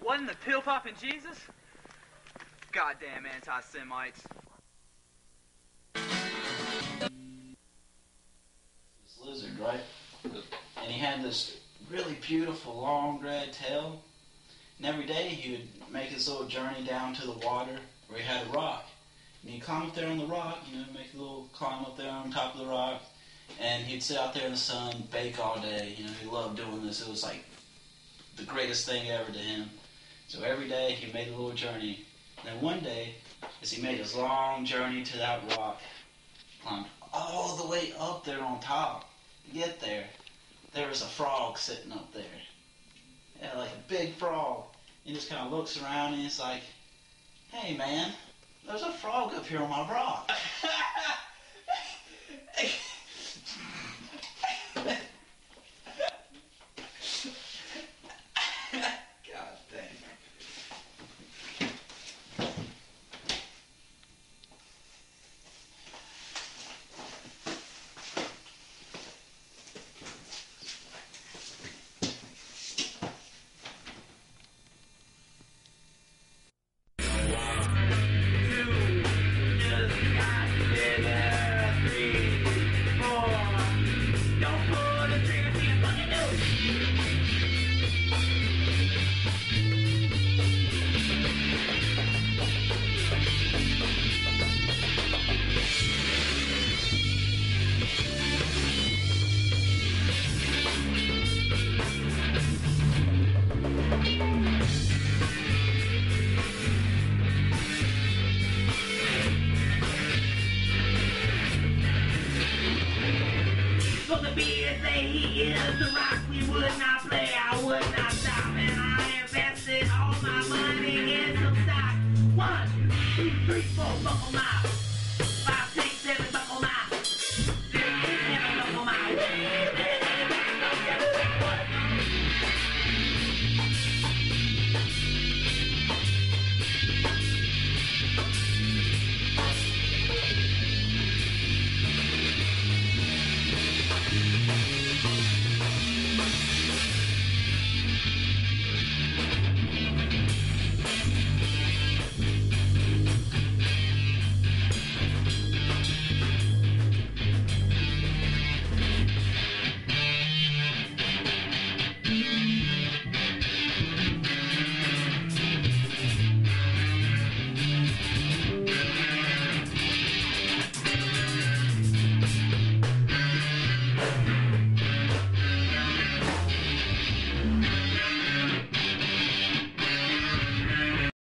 Wasn't the pill popping Jesus? Goddamn anti Semites. This lizard, right? And he had this really beautiful long red tail. And every day he would make his little journey down to the water where he had a rock. And he'd climb up there on the rock, you know, make a little climb up there on top of the rock. And he'd sit out there in the sun, bake all day. You know, he loved doing this. It was like the greatest thing ever to him. So every day he made a little journey. Then one day, as he made his long journey to that rock, climbed all the way up there on top. To get there, there was a frog sitting up there. Yeah, like a big frog. He just kind of looks around and he's like, hey man, there's a frog up here on my rock. For the that he is, the rock we would not play, I would not stop, and I invested all my money in some stock. One, two, three, four, buckle mile.